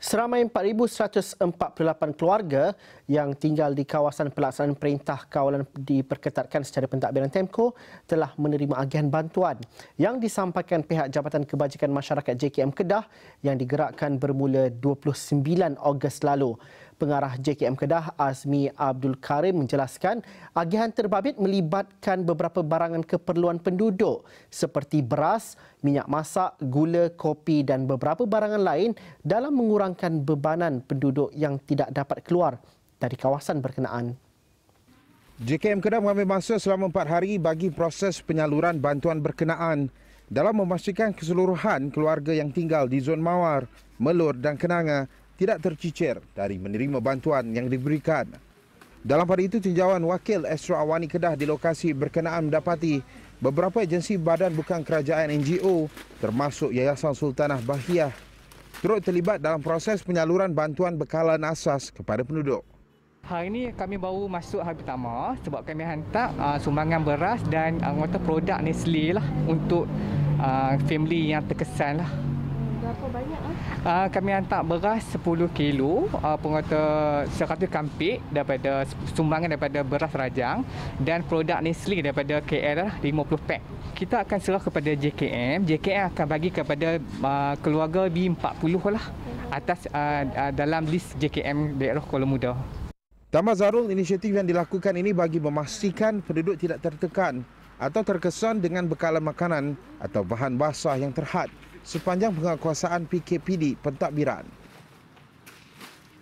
Seramai 4,148 keluarga yang tinggal di kawasan pelaksanaan perintah kawalan diperketatkan secara pentadbiran TEMCO telah menerima agihan bantuan yang disampaikan pihak Jabatan Kebajikan Masyarakat JKM Kedah yang digerakkan bermula 29 Ogos lalu. Pengarah JKM Kedah Azmi Abdul Karim menjelaskan agihan terbabit melibatkan beberapa barangan keperluan penduduk seperti beras, minyak masak, gula, kopi dan beberapa barangan lain dalam mengurangkan bebanan penduduk yang tidak dapat keluar dari kawasan berkenaan. JKM Kedah mengambil masa selama empat hari bagi proses penyaluran bantuan berkenaan dalam memastikan keseluruhan keluarga yang tinggal di zon Mawar, Melur dan Kenanga tidak tercicir dari menerima bantuan yang diberikan. Dalam pada itu, tinjauan Wakil Astro Awani Kedah di lokasi berkenaan mendapati beberapa agensi badan bukan kerajaan NGO termasuk Yayasan Sultanah Bahiyah turut terlibat dalam proses penyaluran bantuan bekalan asas kepada penduduk. Hari ini kami baru masuk hari pertama sebab kami hantar uh, sumbangan beras dan anggota produk Nestle lah untuk uh, family yang terkesan lah berapa banyak? Uh, kami hantar beras 10 kilo, uh, pengata 100 kampik daripada sumbangan daripada beras rajang dan produk Nestle daripada KL 50 pack. Kita akan serah kepada JKM. JKM akan bagi kepada uh, keluarga B40 lah atas uh, uh, dalam list JKM daerah Kuala Muda. Tambah Zarul, inisiatif yang dilakukan ini bagi memastikan penduduk tidak tertekan atau terkesan dengan bekalan makanan atau bahan basah yang terhad sepanjang penguasaan PKPD pentadbiran.